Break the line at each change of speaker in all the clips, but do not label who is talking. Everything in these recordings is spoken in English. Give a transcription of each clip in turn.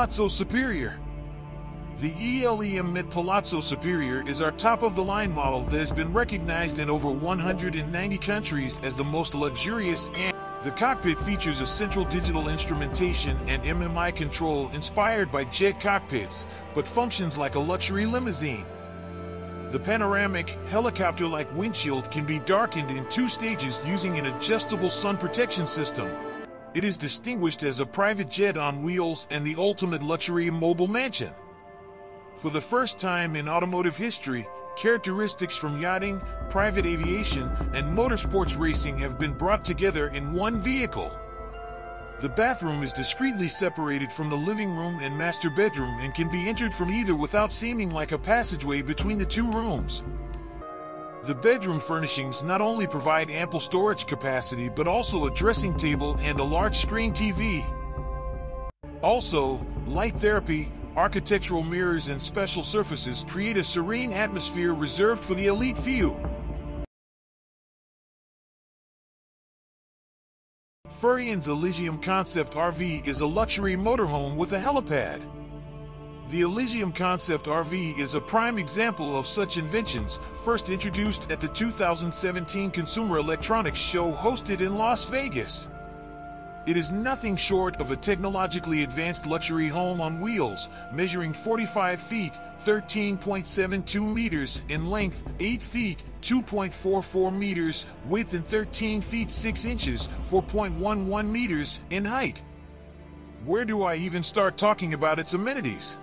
Palazzo Superior. The eleMMent Palazzo Superior is our top-of-the-line model that has been recognized in over 190 countries as the most luxurious and the cockpit features a central digital instrumentation and MMI control inspired by jet cockpits, but functions like a luxury limousine. The panoramic, helicopter-like windshield can be darkened in two stages using an adjustable sun protection system. It is distinguished as a private jet on wheels and the ultimate luxury mobile mansion. For the first time in automotive history, characteristics from yachting, private aviation, and motorsports racing have been brought together in one vehicle. The bathroom is discreetly separated from the living room and master bedroom and can be entered from either without seeming like a passageway between the two rooms. The bedroom furnishings not only provide ample storage capacity but also a dressing table and a large screen TV. Also, light therapy, architectural mirrors and special surfaces create a serene atmosphere reserved for the elite few. Furrion's Elysium Concept RV is a luxury motorhome with a helipad. The Elysium Concept RV is a prime example of such inventions, first introduced at the 2017 Consumer Electronics Show hosted in Las Vegas. It is nothing short of a technologically advanced luxury home on wheels, measuring 45 feet, 13.72 meters in length, 8 feet, 2.44 meters width, and 13 feet 6 inches, 4.11 meters in height. Where do I even start talking about its amenities?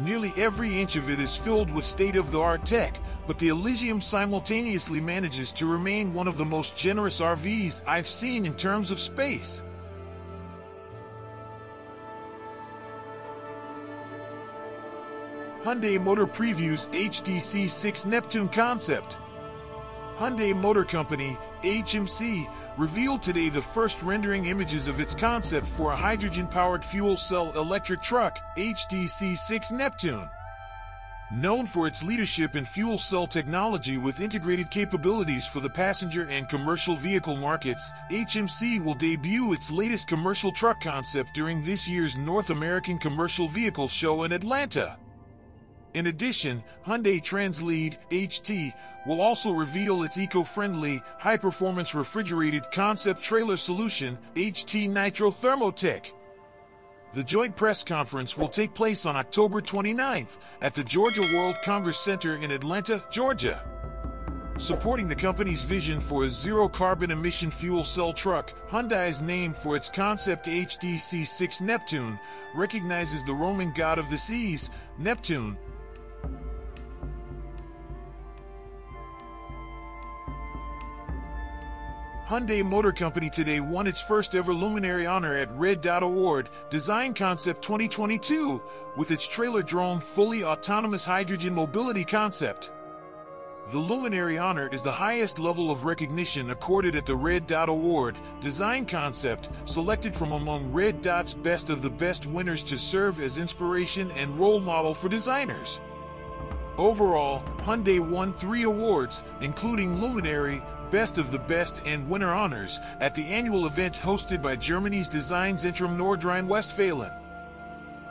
Nearly every inch of it is filled with state-of-the-art tech, but the Elysium simultaneously manages to remain one of the most generous RVs I've seen in terms of space. Hyundai Motor previews HDC6 Neptune concept. Hyundai Motor Company, HMC, revealed today the first rendering images of its concept for a hydrogen-powered fuel cell electric truck, HDC6 Neptune. Known for its leadership in fuel cell technology with integrated capabilities for the passenger and commercial vehicle markets, HMC will debut its latest commercial truck concept during this year's North American Commercial Vehicle Show in Atlanta. In addition, Hyundai Translead HT will also reveal its eco-friendly, high-performance refrigerated concept trailer solution, HT Nitro Thermotech. The joint press conference will take place on October 29th at the Georgia World Congress Center in Atlanta, Georgia. Supporting the company's vision for a zero-carbon emission fuel cell truck, Hyundai's name for its concept HDC6 Neptune recognizes the Roman god of the seas, Neptune, Hyundai Motor Company today won its first ever Luminary honor at Red Dot Award Design Concept 2022 with its trailer drone fully autonomous hydrogen mobility concept. The Luminary honor is the highest level of recognition accorded at the Red Dot Award Design Concept, selected from among Red Dot's best of the best winners to serve as inspiration and role model for designers. Overall, Hyundai won three awards, including Luminary, Best of the Best and Winner Honors at the annual event hosted by Germany's Designzentrum Nordrhein-Westfalen.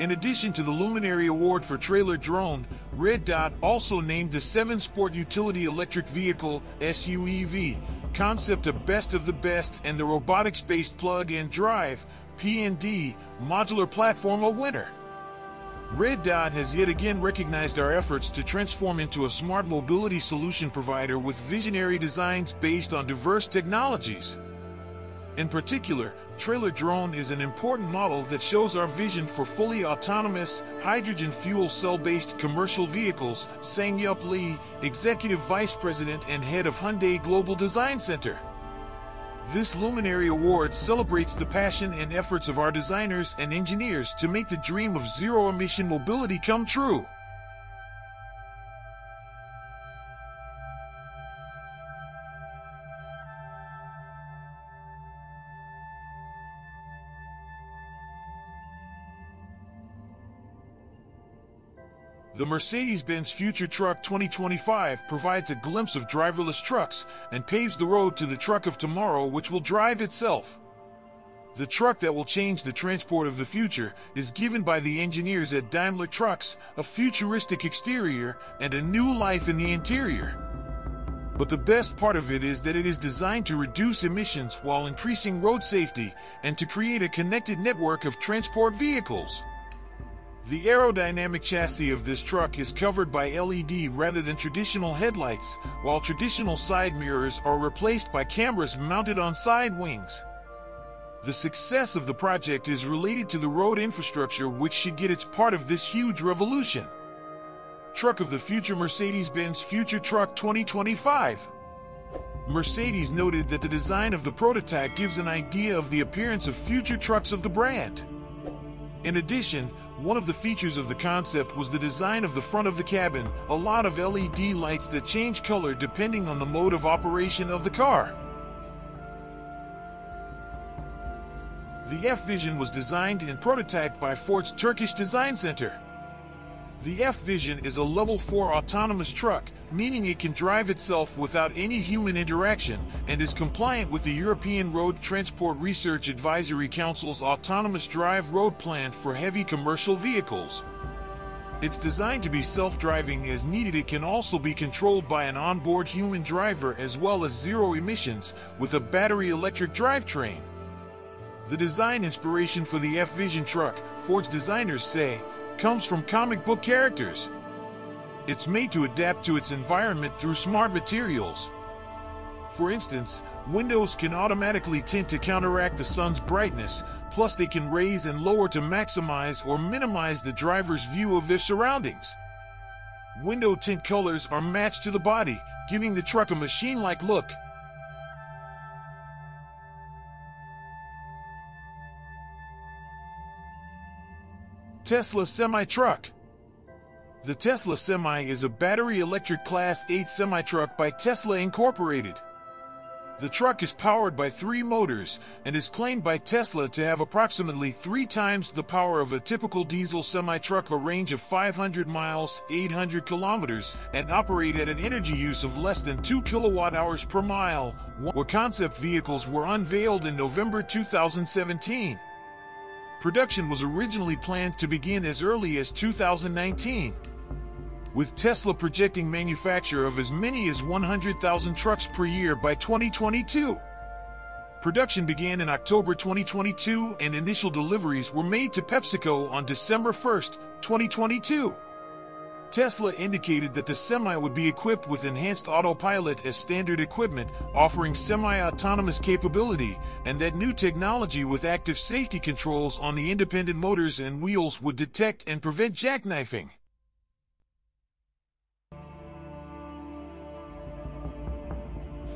In addition to the Luminary Award for Trailer Drone, Red Dot also named the 7 Sport Utility Electric Vehicle SUEV concept of Best of the Best and the Robotics-Based Plug and Drive PND modular platform a winner. Red Dot has yet again recognized our efforts to transform into a smart mobility solution provider with visionary designs based on diverse technologies. In particular, Trailer Drone is an important model that shows our vision for fully autonomous, hydrogen fuel cell-based commercial vehicles, Sang Yup Lee, Executive Vice President and Head of Hyundai Global Design Center. This Luminary Award celebrates the passion and efforts of our designers and engineers to make the dream of zero-emission mobility come true. The Mercedes-Benz Future Truck 2025 provides a glimpse of driverless trucks and paves the road to the truck of tomorrow which will drive itself. The truck that will change the transport of the future is given by the engineers at Daimler Trucks, a futuristic exterior and a new life in the interior. But the best part of it is that it is designed to reduce emissions while increasing road safety and to create a connected network of transport vehicles. The aerodynamic chassis of this truck is covered by LED rather than traditional headlights, while traditional side mirrors are replaced by cameras mounted on side wings. The success of the project is related to the road infrastructure which should get its part of this huge revolution. Truck of the Future Mercedes-Benz Future Truck 2025 Mercedes noted that the design of the prototype gives an idea of the appearance of future trucks of the brand. In addition, one of the features of the concept was the design of the front of the cabin, a lot of LED lights that change color depending on the mode of operation of the car. The F-Vision was designed and prototyped by Ford's Turkish Design Center. The F-Vision is a level 4 autonomous truck, meaning it can drive itself without any human interaction and is compliant with the European Road Transport Research Advisory Council's Autonomous Drive Road Plan for heavy commercial vehicles. It's designed to be self-driving as needed. It can also be controlled by an onboard human driver as well as zero emissions with a battery electric drivetrain. The design inspiration for the F-Vision truck, Ford's designers say, comes from comic book characters. It's made to adapt to its environment through smart materials. For instance, windows can automatically tint to counteract the sun's brightness, plus they can raise and lower to maximize or minimize the driver's view of their surroundings. Window tint colors are matched to the body, giving the truck a machine-like look. Tesla semi-truck. The Tesla Semi is a battery electric Class 8 semi-truck by Tesla Incorporated. The truck is powered by three motors and is claimed by Tesla to have approximately three times the power of a typical diesel semi-truck, a range of 500 miles, 800 kilometers, and operate at an energy use of less than 2 kilowatt hours per mile, where concept vehicles were unveiled in November 2017. Production was originally planned to begin as early as 2019, with Tesla projecting manufacture of as many as 100,000 trucks per year by 2022. Production began in October 2022 and initial deliveries were made to PepsiCo on December 1, 2022. Tesla indicated that the Semi would be equipped with enhanced autopilot as standard equipment, offering semi-autonomous capability, and that new technology with active safety controls on the independent motors and wheels would detect and prevent jackknifing.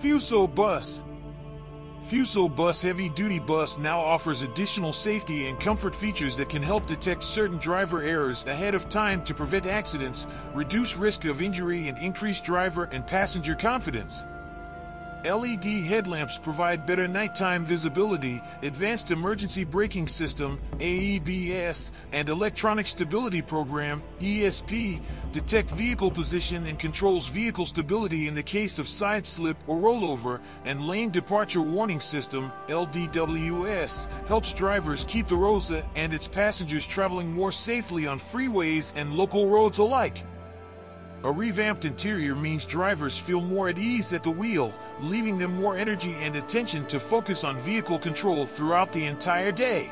Fuso Bus Fuso Bus Heavy Duty Bus now offers additional safety and comfort features that can help detect certain driver errors ahead of time to prevent accidents, reduce risk of injury, and increase driver and passenger confidence. LED headlamps provide better nighttime visibility, advanced emergency braking system, AEBS, and electronic stability program, ESP, detect vehicle position and controls vehicle stability in the case of side slip or rollover, and lane departure warning system, LDWS, helps drivers keep the Rosa and its passengers traveling more safely on freeways and local roads alike. A revamped interior means drivers feel more at ease at the wheel, leaving them more energy and attention to focus on vehicle control throughout the entire day.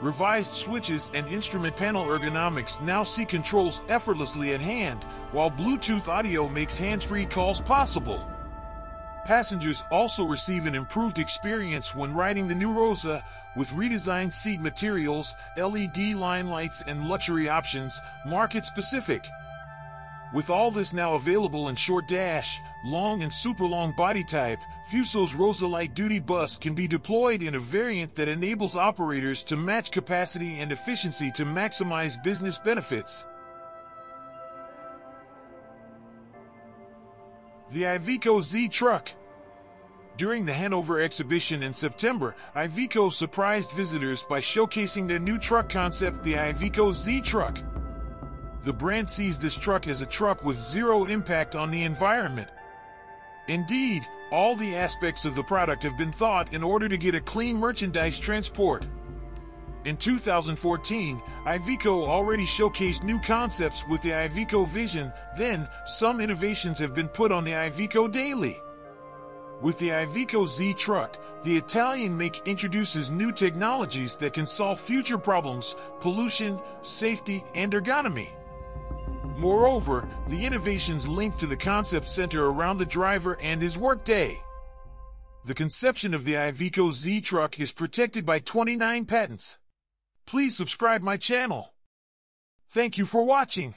Revised switches and instrument panel ergonomics now see controls effortlessly at hand, while Bluetooth audio makes hands-free calls possible. Passengers also receive an improved experience when riding the new Rosa, with redesigned seat materials, LED line lights, and luxury options, market specific. With all this now available in short dash, long and super long body type, Fuso's Rosa Light Duty Bus can be deployed in a variant that enables operators to match capacity and efficiency to maximize business benefits. The Iveco Z Truck During the Hanover exhibition in September, Iveco surprised visitors by showcasing their new truck concept, the Iveco Z Truck. The brand sees this truck as a truck with zero impact on the environment, Indeed, All the aspects of the product have been thought in order to get a clean merchandise transport. In 2014, Iveco already showcased new concepts with the Iveco Vision, then some innovations have been put on the Iveco Daily. With the Iveco Z truck, the Italian make introduces new technologies that can solve future problems, pollution, safety, and ergonomy. Moreover, the innovations linked to the concept center around the driver and his workday. The conception of the Iveco Z truck is protected by 29 patents. Please subscribe my channel. Thank you for watching.